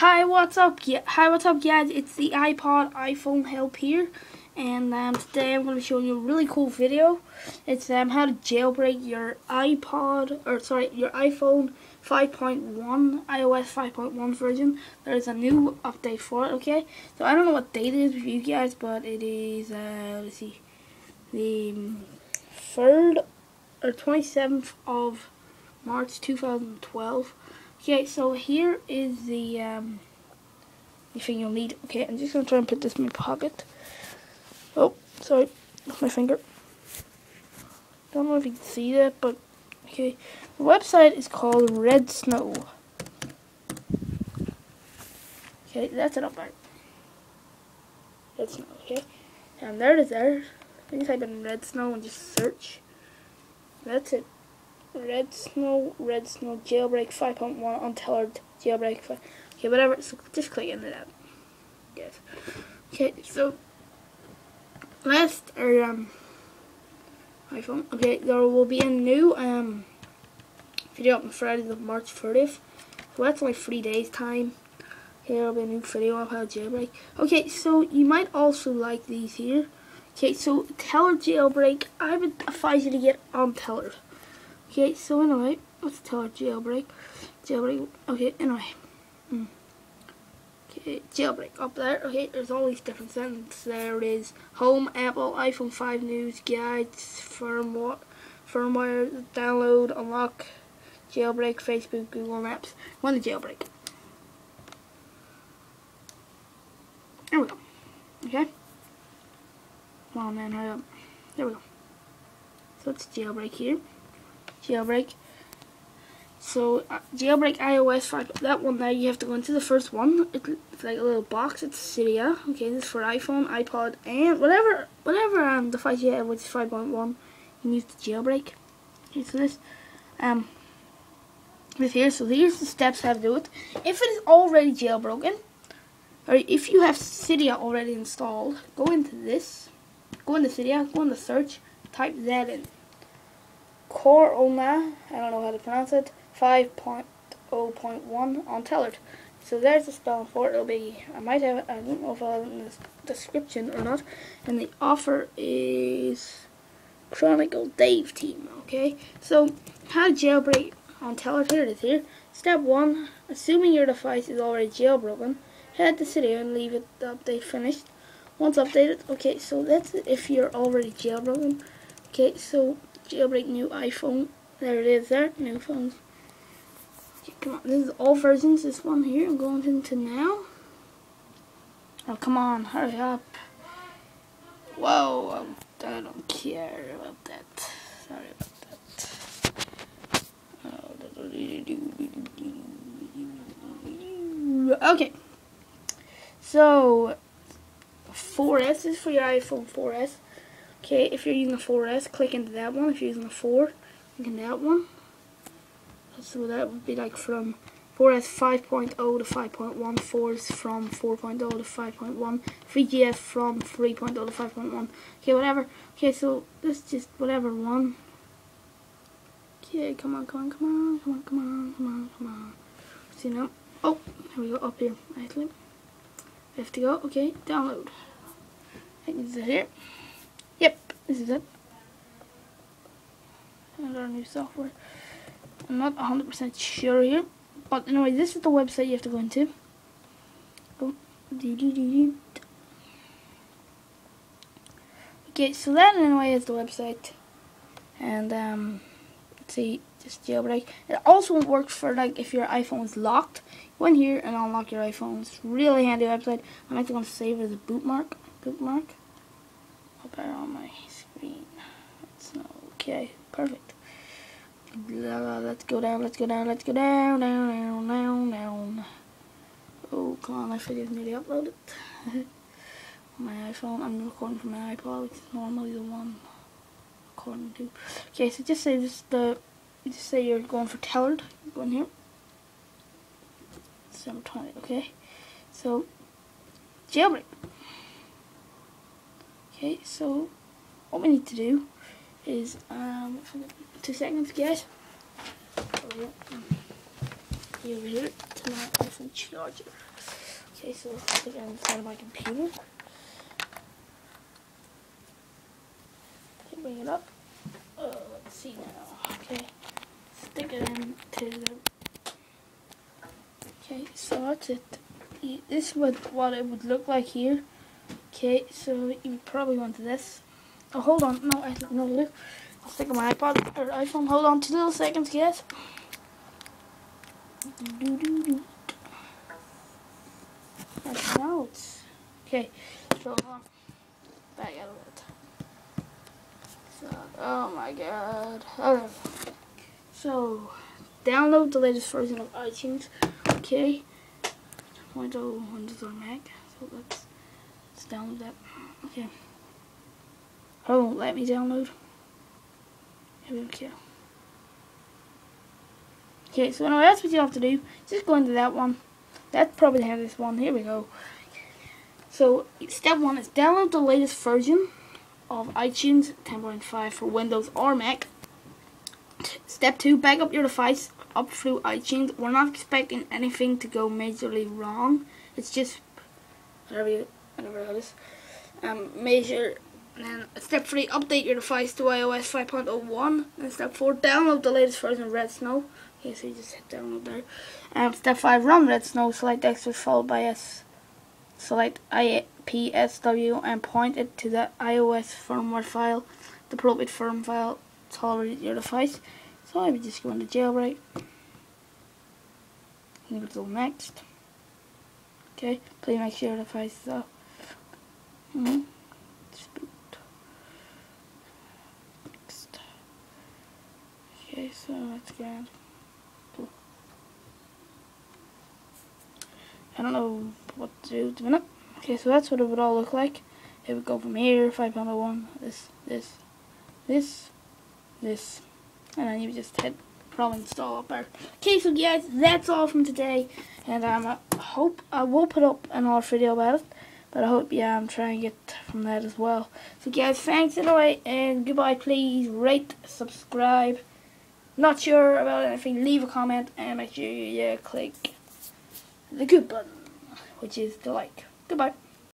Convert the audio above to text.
Hi, what's up? Hi, what's up, guys? It's the iPod iPhone help here, and um, today I'm going to showing you a really cool video. It's um, how to jailbreak your iPod, or sorry, your iPhone 5.1, iOS 5.1 version. There's a new update for it. Okay, so I don't know what date it is with you guys, but it is uh, let's see, the third or 27th of March 2012. Okay, so here is the um, thing you'll need. Okay, I'm just gonna try and put this in my pocket. Oh, sorry, my finger. Don't know if you can see that, but okay. The website is called Redsn0w. Okay, that's it up there. Redsn0w, okay? And there it is there. You type in Redsn0w and just search. That's it. Redsn0w, Red Snow jailbreak 5.1 untethered jailbreak 5. Okay, whatever. So just click into that. Yes. Okay, so last or um iPhone. Okay, there will be a new um video up on Friday the March 30th. So that's only three days time. Here will be a new video of how jailbreak. Okay, so you might also like these here. Okay, so Tethered jailbreak, I would advise you to get untethered. Okay, so anyway, let's tell our jailbreak. Jailbreak, okay, anyway. Mm. Okay, jailbreak up there. Okay, there's all these different settings. There is. Home, Apple, iPhone 5 news, guides, firmware, firmware, download, unlock, jailbreak, Facebook, Google Maps. When the jailbreak. There we go. Okay. Come on, man, hurry up. There we go. So it's jailbreak here jailbreak. So uh, jailbreak iOS 5, that one there you have to go into the first one. It's like a little box. It's Cydia. Okay, this is for iPhone, iPod, and whatever whatever um device you have which is 5.1. You need to jailbreak. Okay, so this um with here. So here's the steps how to do it. If it is already jailbroken, or if you have Cydia already installed, go into this. Go into Cydia. Go into search. Type that in. Corona, oh, I don't know how to pronounce it, 5.0.1 untethered. So there's the spelling for it. It'll be, I might have, I don't know if I'll have it in the description or not. And the offer is Chronic Dev Team, okay? So, how to jailbreak untethered, here it is here. Step 1, assuming your device is already jailbroken, head to Cydia and leave it the update finished. Once updated, okay, so that's it if you're already jailbroken. Okay, so jailbreak new iPhone. There it is there, new phones. Come on, this is all versions, this one here, I'm going into now. Oh, come on, hurry up. Whoa, um, I don't care about that. Sorry about that. Okay. So, 4S is for your iPhone 4S. Okay, if you're using a 4S, click into that one. If you're using a 4, click into that one. So that would be like from 4S 5.0 to 5.1, 4S from 4.0 to 5.1, 3GS from 3.0 to 5.1. Okay, whatever. Okay, so is just whatever one. Okay, come on, come on, come on, come on, come on, come on, come on. See now? Oh, here we go, up here. We have to go. Okay, download. I can it here. Yep, this is it. And our new software. I'm not 100% sure here. But anyway, this is the website you have to go into. Okay, so that anyway is the website. And um, let's see, just jailbreak. It also works for like if your iPhone is locked. Go in here and unlock your iPhone. It's really handy website. I'm actually going to save it as a bookmark. Bookmark up on my screen. That's not okay. Perfect. Let's go down, let's go down, let's go down, down, down, down, down. Oh, come on, my video's nearly uploaded. my iPhone, I'm recording from my iPod, which is normally the one according to. Okay, so just say this the, just say you're going for tethered. Go in here. 720, okay? So, jailbreak. Okay, so what we need to do is, um, two seconds, guys. Here to my iPhone charger. Okay, so let's stick it inside of my computer. Okay, bring it up. Uh, let's see now. Okay, stick it into the. Okay, so that's it. This is what it would look like here. Okay, so you probably want this. Oh, hold on. No, I know. Look. I'll stick on my iPod or iPhone. Hold on two little seconds, guys. Do, do, do. Now it's okay. So um, back out of it. So, oh my god. So download the latest version of iTunes. Okay. 2.0 Windows on Mac. So let's download that. Okay. Oh, let me download. Here. Okay, so anyway, that's what you have to do. Just go into that one. That's probably the this one. Here we go. So, step one is download the latest version of iTunes 10.5 for Windows or Mac. Step two, back up your device up through iTunes. We're not expecting anything to go majorly wrong. It's just whatever you, whatever it is. Um, measure and then step three, update your device to iOS 5.01. And step four, download the latest version of Redsn0w. Okay, so you just hit download there. Um, step 5, run Redsn0w, select Extras followed by S. Select IPSW and point it to the iOS firmware file, the appropriate firm file tolerate your device. So I would just go into jailbreak. You go to next. Okay, please make sure your device is off. Next. Okay, so that's good. I don't know what to do. Okay, so that's what it would all look like. It would go from here, 5.01, this, this, this, this, and then you just hit probably install up there. Okay, so guys, that's all from today, and um, I hope I will put up another video about it, but I hope, yeah, I'm trying to get from that as well. So guys, thanks anyway, and goodbye, please rate, subscribe, not sure about anything, leave a comment, and make sure you yeah, click the good button, which is the like. Goodbye.